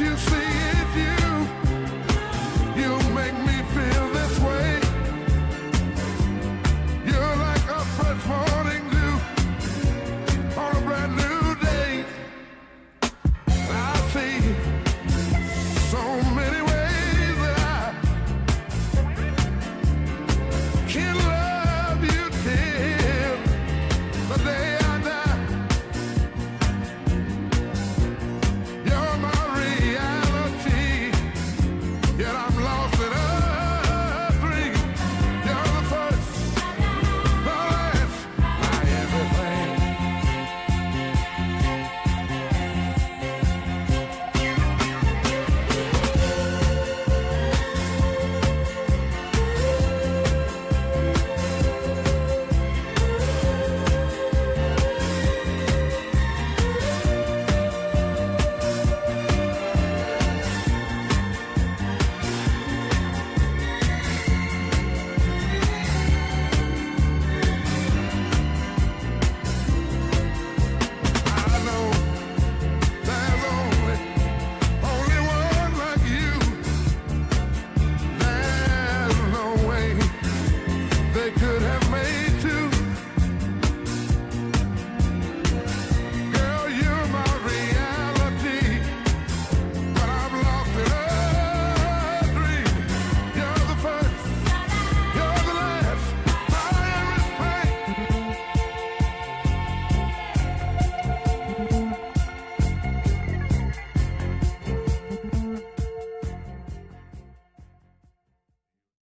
kiss